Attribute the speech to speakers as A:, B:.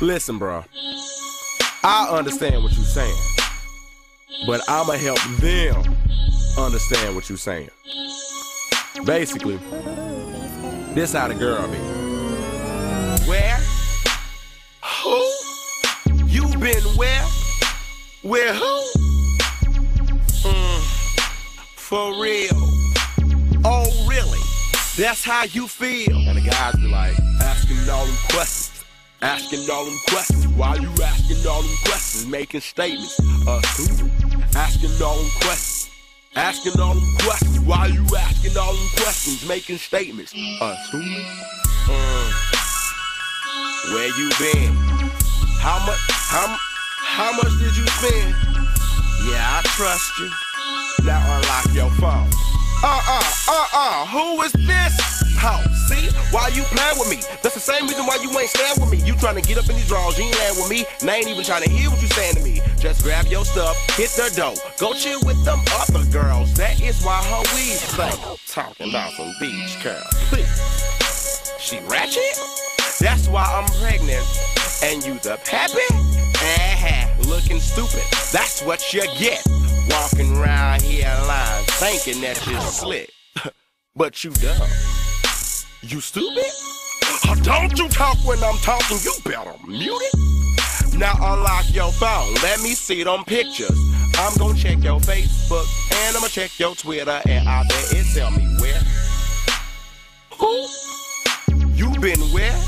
A: Listen, bro. I understand what you're saying, but I'ma help them understand what you're saying. Basically, this how the girl be. Where? Who? You been where? Where who? Mm, for real. Oh, really? That's how you feel? And the guys be like, asking all them questions. Asking all them questions. Why you asking all them questions? Making statements. Assuming. Asking all them questions. Asking all them questions. Why you asking all them questions? Making statements. Assuming. Uh, where you been? How much? How, how much did you spend? Yeah, I trust you. Now unlock your phone. Uh-uh, uh-uh, who is this? See? Why you playing with me? That's the same reason why you ain't staying with me. You trying to get up in these drawers, you ain't with me. And I ain't even trying to hear what you saying to me. Just grab your stuff, hit the dough. Go chill with them other girls. That is why her weed stink. Talking about some beach girl. She ratchet? That's why I'm pregnant. And you the peppy? Uh-huh. Looking stupid. That's what you get. Walking around here lying, thinking that you're slick. but you dumb. You stupid? Oh, don't you talk when I'm talking, you better mute it. Now unlock your phone, let me see them pictures. I'm gonna check your Facebook, and I'm gonna check your Twitter, and I bet it tell me where. Who? You been where?